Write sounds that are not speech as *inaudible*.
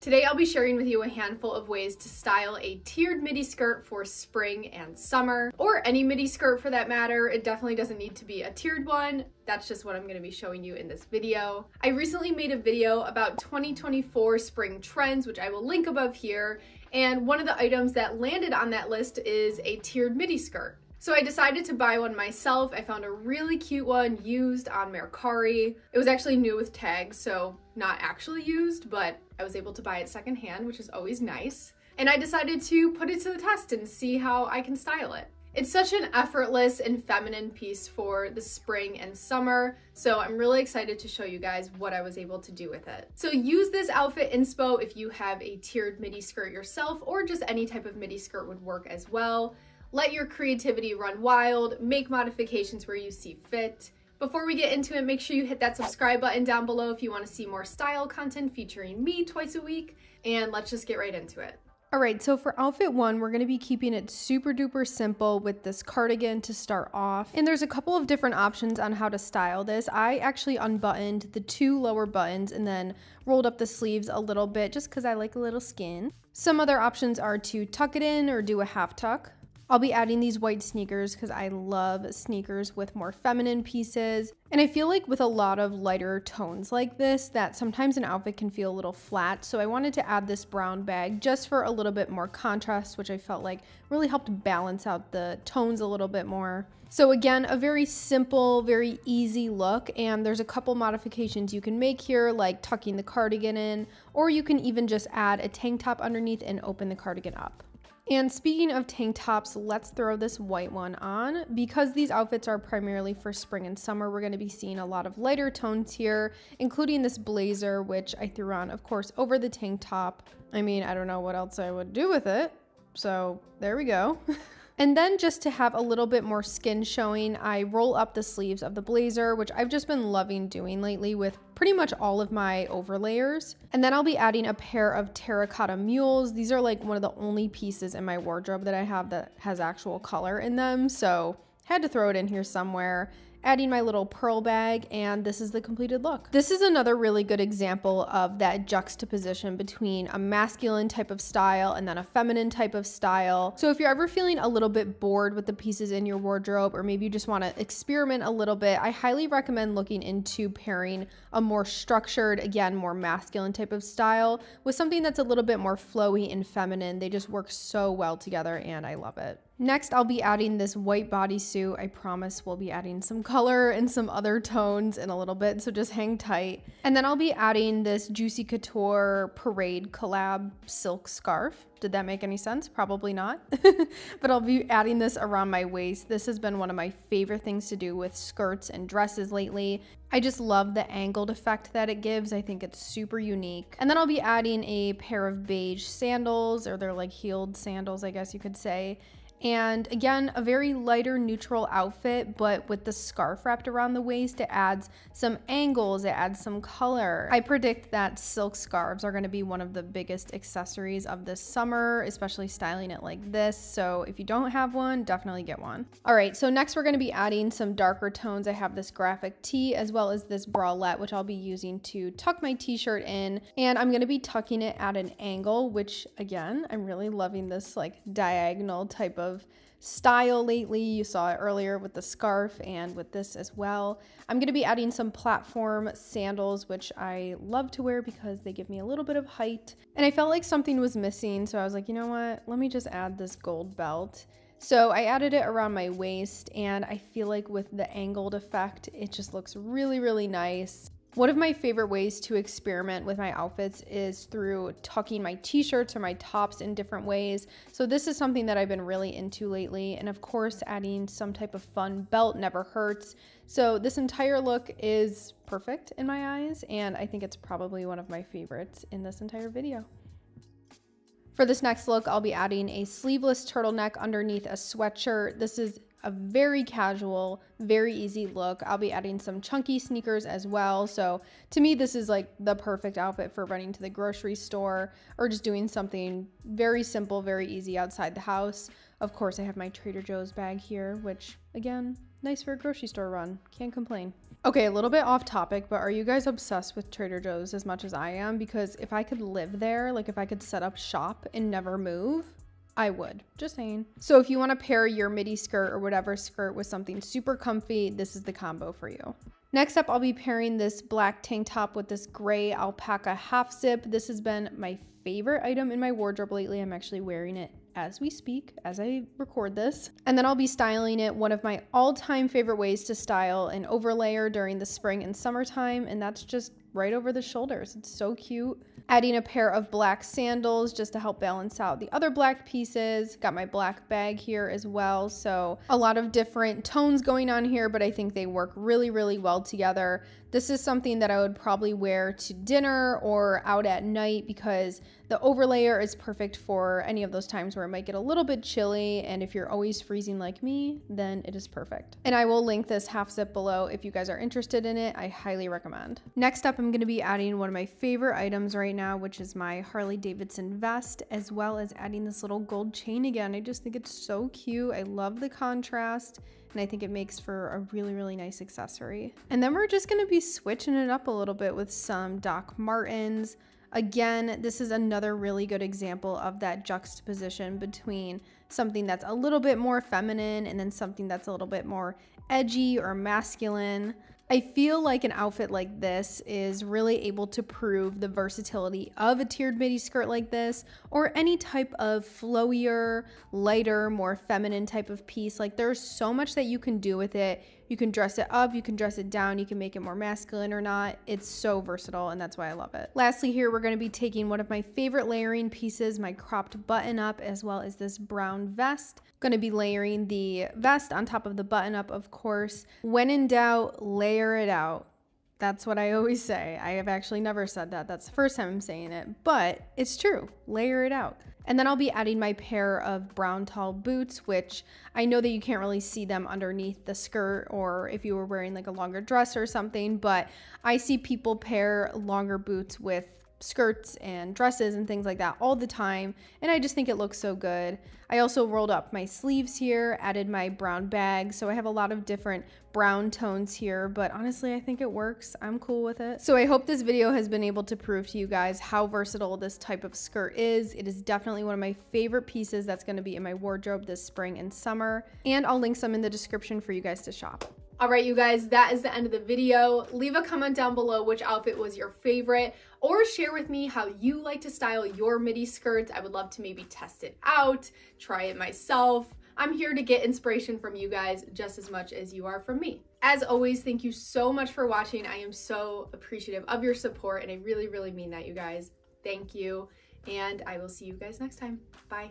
Today I'll be sharing with you a handful of ways to style a tiered midi skirt for spring and summer, or any midi skirt for that matter. It definitely doesn't need to be a tiered one. That's just what I'm going to be showing you in this video. I recently made a video about 2024 spring trends, which I will link above here, and one of the items that landed on that list is a tiered midi skirt. So I decided to buy one myself. I found a really cute one used on Mercari. It was actually new with tags, so not actually used, but I was able to buy it secondhand, which is always nice. And I decided to put it to the test and see how I can style it. It's such an effortless and feminine piece for the spring and summer, so I'm really excited to show you guys what I was able to do with it. So use this outfit inspo if you have a tiered midi skirt yourself, or just any type of midi skirt would work as well. Let your creativity run wild, make modifications where you see fit. Before we get into it, make sure you hit that subscribe button down below if you want to see more style content featuring me twice a week, and let's just get right into it. All right, so for outfit one, we're gonna be keeping it super duper simple with this cardigan to start off. And there's a couple of different options on how to style this. I actually unbuttoned the two lower buttons and then rolled up the sleeves a little bit just because I like a little skin. Some other options are to tuck it in or do a half tuck. I'll be adding these white sneakers because I love sneakers with more feminine pieces. And I feel like with a lot of lighter tones like this, that sometimes an outfit can feel a little flat. So I wanted to add this brown bag just for a little bit more contrast, which I felt like really helped balance out the tones a little bit more. So again, a very simple, very easy look. And there's a couple modifications you can make here, like tucking the cardigan in, or you can even just add a tank top underneath and open the cardigan up. And speaking of tank tops, let's throw this white one on. Because these outfits are primarily for spring and summer, we're gonna be seeing a lot of lighter tones here, including this blazer, which I threw on, of course, over the tank top. I mean, I don't know what else I would do with it. So there we go. *laughs* And then just to have a little bit more skin showing, I roll up the sleeves of the blazer, which I've just been loving doing lately with pretty much all of my overlayers. And then I'll be adding a pair of terracotta mules. These are like one of the only pieces in my wardrobe that I have that has actual color in them. So had to throw it in here somewhere adding my little pearl bag, and this is the completed look. This is another really good example of that juxtaposition between a masculine type of style and then a feminine type of style. So if you're ever feeling a little bit bored with the pieces in your wardrobe, or maybe you just want to experiment a little bit, I highly recommend looking into pairing a more structured, again, more masculine type of style with something that's a little bit more flowy and feminine. They just work so well together, and I love it. Next, I'll be adding this white bodysuit. I promise we'll be adding some color and some other tones in a little bit, so just hang tight. And then I'll be adding this Juicy Couture Parade collab silk scarf. Did that make any sense? Probably not. *laughs* but I'll be adding this around my waist. This has been one of my favorite things to do with skirts and dresses lately. I just love the angled effect that it gives. I think it's super unique. And then I'll be adding a pair of beige sandals, or they're like heeled sandals, I guess you could say. And again, a very lighter neutral outfit, but with the scarf wrapped around the waist, it adds some angles, it adds some color. I predict that silk scarves are gonna be one of the biggest accessories of this summer, especially styling it like this. So if you don't have one, definitely get one. All right, so next we're gonna be adding some darker tones. I have this graphic tee as well as this bralette, which I'll be using to tuck my t-shirt in. And I'm gonna be tucking it at an angle, which again, I'm really loving this like diagonal type of of style lately. You saw it earlier with the scarf and with this as well. I'm going to be adding some platform sandals, which I love to wear because they give me a little bit of height. And I felt like something was missing, so I was like, you know what? Let me just add this gold belt. So I added it around my waist and I feel like with the angled effect, it just looks really, really nice. One of my favorite ways to experiment with my outfits is through tucking my t-shirts or my tops in different ways. So this is something that I've been really into lately. And of course, adding some type of fun belt never hurts. So this entire look is perfect in my eyes. And I think it's probably one of my favorites in this entire video. For this next look, I'll be adding a sleeveless turtleneck underneath a sweatshirt. This is a very casual, very easy look. I'll be adding some chunky sneakers as well. So to me, this is like the perfect outfit for running to the grocery store or just doing something very simple, very easy outside the house. Of course, I have my Trader Joe's bag here, which again, nice for a grocery store run. Can't complain. Okay, a little bit off topic, but are you guys obsessed with Trader Joe's as much as I am? Because if I could live there, like if I could set up shop and never move, I would. Just saying. So if you want to pair your midi skirt or whatever skirt with something super comfy, this is the combo for you. Next up, I'll be pairing this black tank top with this gray alpaca half zip. This has been my favorite item in my wardrobe lately. I'm actually wearing it as we speak, as I record this. And then I'll be styling it one of my all-time favorite ways to style an overlayer during the spring and summertime, and that's just right over the shoulders. It's so cute. Adding a pair of black sandals just to help balance out the other black pieces. Got my black bag here as well. So a lot of different tones going on here, but I think they work really, really well together. This is something that I would probably wear to dinner or out at night because the overlayer is perfect for any of those times where it might get a little bit chilly. And if you're always freezing like me, then it is perfect. And I will link this half zip below if you guys are interested in it. I highly recommend. Next up, I'm going to be adding one of my favorite items right now, which is my Harley Davidson vest, as well as adding this little gold chain again. I just think it's so cute. I love the contrast and I think it makes for a really, really nice accessory. And then we're just gonna be switching it up a little bit with some Doc Martens. Again, this is another really good example of that juxtaposition between something that's a little bit more feminine and then something that's a little bit more edgy or masculine. I feel like an outfit like this is really able to prove the versatility of a tiered midi skirt like this or any type of flowier, lighter, more feminine type of piece. Like there's so much that you can do with it. You can dress it up, you can dress it down, you can make it more masculine or not. It's so versatile and that's why I love it. Lastly here, we're gonna be taking one of my favorite layering pieces, my cropped button up, as well as this brown vest. Gonna be layering the vest on top of the button up, of course. When in doubt, layer it out. That's what I always say. I have actually never said that. That's the first time I'm saying it, but it's true. Layer it out. And then I'll be adding my pair of brown tall boots, which I know that you can't really see them underneath the skirt or if you were wearing like a longer dress or something, but I see people pair longer boots with skirts and dresses and things like that all the time and I just think it looks so good. I also rolled up my sleeves here, added my brown bag, so I have a lot of different brown tones here, but honestly I think it works. I'm cool with it. So I hope this video has been able to prove to you guys how versatile this type of skirt is. It is definitely one of my favorite pieces that's going to be in my wardrobe this spring and summer, and I'll link some in the description for you guys to shop. All right, you guys, that is the end of the video. Leave a comment down below which outfit was your favorite or share with me how you like to style your midi skirts. I would love to maybe test it out, try it myself. I'm here to get inspiration from you guys just as much as you are from me. As always, thank you so much for watching. I am so appreciative of your support and I really, really mean that, you guys. Thank you. And I will see you guys next time. Bye.